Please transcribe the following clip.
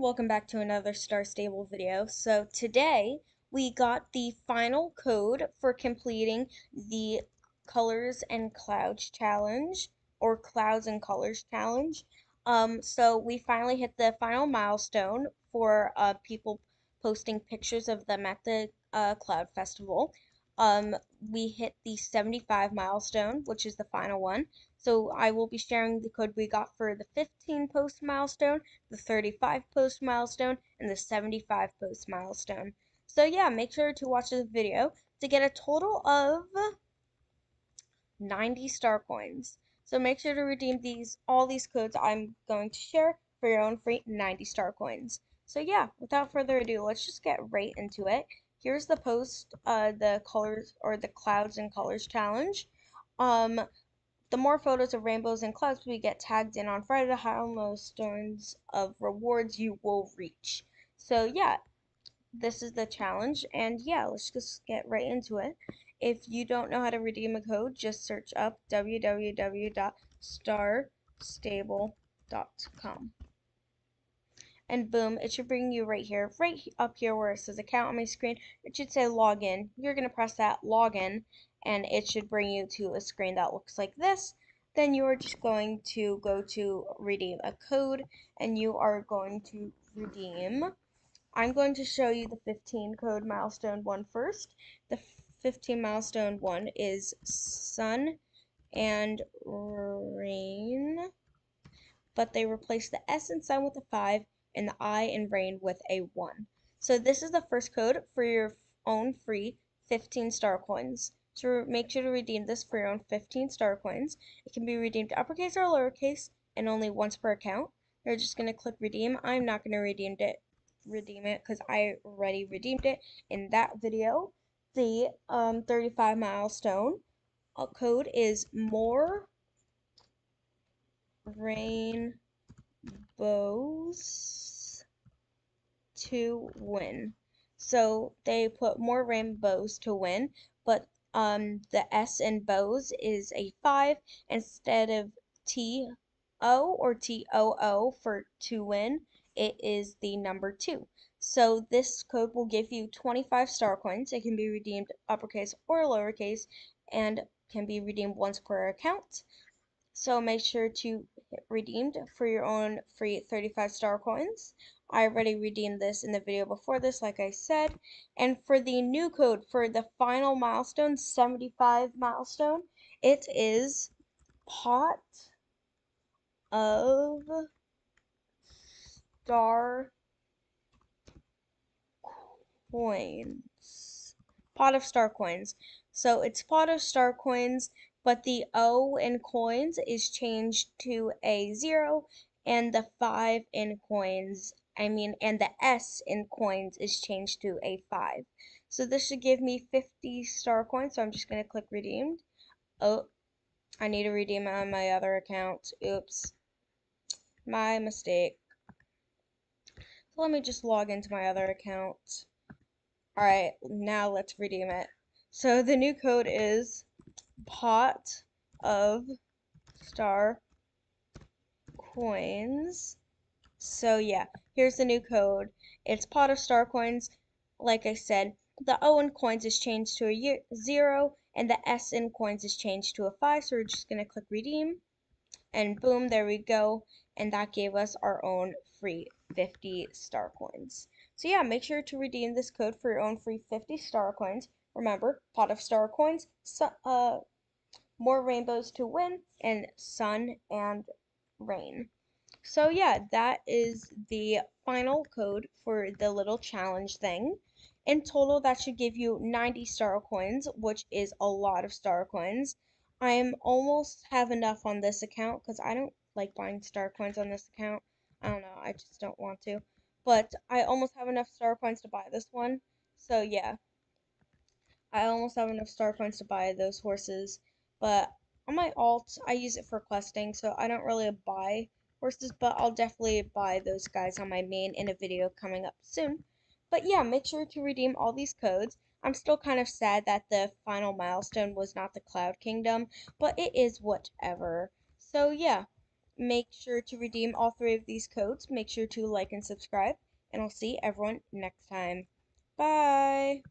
welcome back to another Star Stable video. So today we got the final code for completing the Colors and Clouds challenge or Clouds and Colors challenge. Um, so we finally hit the final milestone for uh, people posting pictures of them at the uh, Cloud Festival. Um, we hit the 75 milestone, which is the final one. So I will be sharing the code we got for the 15 post milestone, the 35 post milestone, and the 75 post milestone. So yeah, make sure to watch the video to get a total of 90 star coins. So make sure to redeem these all these codes I'm going to share for your own free 90 star coins. So yeah, without further ado, let's just get right into it. Here's the post, uh, the colors or the clouds and colors challenge. Um, the more photos of rainbows and clouds we get tagged in on Friday, the higher milestones of rewards you will reach. So yeah, this is the challenge, and yeah, let's just get right into it. If you don't know how to redeem a code, just search up www.starstable.com. And boom, it should bring you right here, right up here where it says account on my screen. It should say login. You're going to press that login, and it should bring you to a screen that looks like this. Then you are just going to go to redeem a code and you are going to redeem. I'm going to show you the 15 code milestone one first. The 15 milestone one is sun and rain, but they replace the S and sun with a 5 and the I and brain with a 1. So this is the first code for your own free 15 star coins. To make sure to redeem this for your own 15 star coins, it can be redeemed uppercase or lowercase and only once per account. You're just going to click redeem. I'm not going to redeem it redeem it because I already redeemed it in that video. The um, 35 milestone uh, code is more rainbows to win. So they put more rainbows to win, but um, the S in bows is a 5 instead of T O or T O O for to win. It is the number 2. So this code will give you 25 star coins. It can be redeemed uppercase or lowercase and can be redeemed once per account. So make sure to hit redeemed for your own free 35 star coins. I already redeemed this in the video before this, like I said. And for the new code for the final milestone, 75 milestone, it is pot of star coins. Pot of star coins. So it's pot of star coins, but the O in coins is changed to a zero, and the five in coins I mean, and the S in coins is changed to a 5. So this should give me 50 star coins, so I'm just going to click redeemed. Oh, I need to redeem on my other account. Oops. My mistake. So let me just log into my other account. Alright, now let's redeem it. So the new code is pot of star coins so yeah, here's the new code. It's pot of star coins. Like I said, the O in coins is changed to a zero, and the S in coins is changed to a five. So we're just gonna click redeem, and boom, there we go. And that gave us our own free 50 star coins. So yeah, make sure to redeem this code for your own free 50 star coins. Remember, pot of star coins, so, uh, more rainbows to win, and sun and rain. So yeah, that is the final code for the little challenge thing. In total, that should give you 90 star coins, which is a lot of star coins. I'm almost have enough on this account because I don't like buying star coins on this account. I don't know, I just don't want to. But I almost have enough star coins to buy this one. So yeah. I almost have enough star coins to buy those horses. But on my alt, I use it for questing, so I don't really buy horses, but I'll definitely buy those guys on my main in a video coming up soon. But yeah, make sure to redeem all these codes. I'm still kind of sad that the final milestone was not the Cloud Kingdom, but it is whatever. So yeah, make sure to redeem all three of these codes. Make sure to like and subscribe, and I'll see everyone next time. Bye!